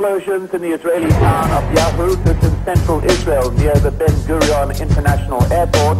explosions in the Israeli town of Yahud. In central Israel near the Ben Gurion International Airport.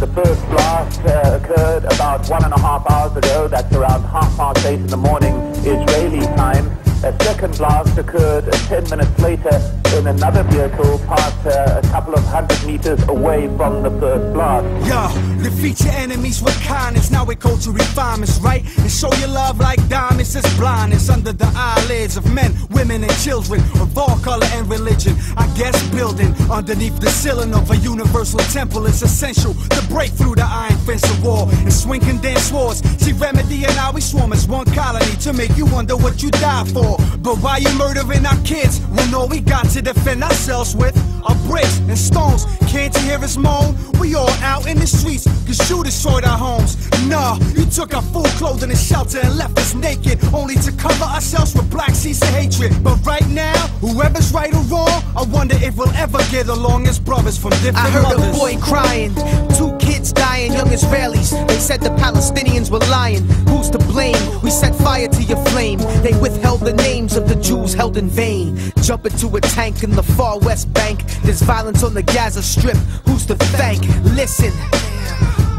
The first blast uh, occurred about one and a half hours ago. That's around half past eight in the morning Israeli time. A second blast occurred 10 minutes later in another vehicle parked uh, a couple of hundred meters away from the first blast. Yo, defeat your enemies with kindness. Now we culture refinements, right? And show your love like diamonds. It's blindness under the eyelids of men, women, and children of all color and religion. I guess building underneath the ceiling of a universal temple is essential to break through the iron fence of war and swing condemned swords. See, remedy and now we swarm as one colony to make you wonder what you die for. But why you murdering our kids when all we got to defend ourselves with are bricks and stones? Can't you hear us moan? We all out in the streets, cause you destroyed our homes. Nah, you took our full clothing and shelter and left us naked, only to cover ourselves with black seeds of hatred. But right now, whoever's right or wrong, I wonder if we'll ever get along as brothers from different I heard mothers. a boy crying, two kids dying, young Israelis. They said the Palestinians were lying. Who's to blame? We set fire to your flame. They withheld the names of the Jews held in vain. Jump into a tank in the far west bank. There's violence on the Gaza Strip. Who's to thank? Listen.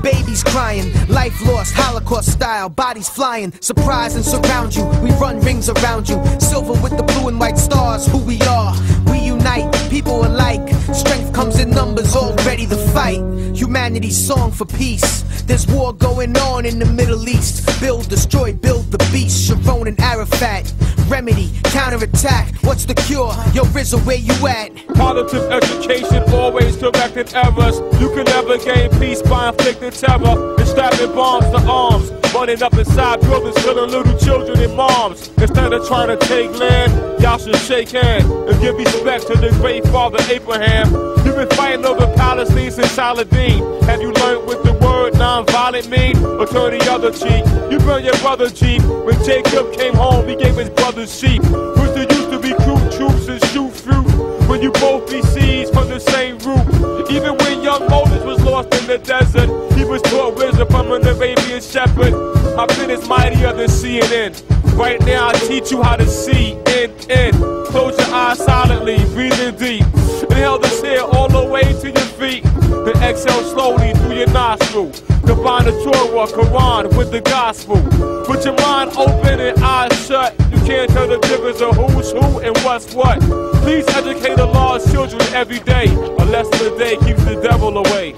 Babies crying, life lost, Holocaust style, bodies flying, surprise and surround you. We run rings around you, silver with the blue and white stars. Who we are, we unite, people alike. Comes in numbers, all ready to fight. Humanity's song for peace. There's war going on in the Middle East. Build, destroy, build the beast. Sharon and Arafat. Remedy, counterattack. What's the cure? Yo, RZA, where you at? Positive education, always correcting errors. You can never gain peace by inflicting terror and strapping bombs to arms. Running up inside buildings, killing little children and moms. Instead of trying to take land, y'all should shake hands and give respect to the great father Abraham. Been fighting over Palestine since Saladin. Have you learned what the word non-violent mean? Or turn the other cheek? You burned your brother Jeep. When Jacob came home, he gave his brother sheep. Which there used to be troops and shoot fruit. When you both be seeds from the same root. Even when young Moses was lost in the desert, he was taught wisdom from an Arabian shepherd. My pen is mightier than CNN. Right now, I teach you how to see in, in. Close your eyes silently, breathing deep. Inhale this air all the way to your feet. Then exhale slowly through your nostril. Combine the Torah, Quran with the gospel. Put your mind open and eyes shut. You can't tell the difference of who's who and what's what. Please educate the lost children every day. A lesson a day keeps the devil away.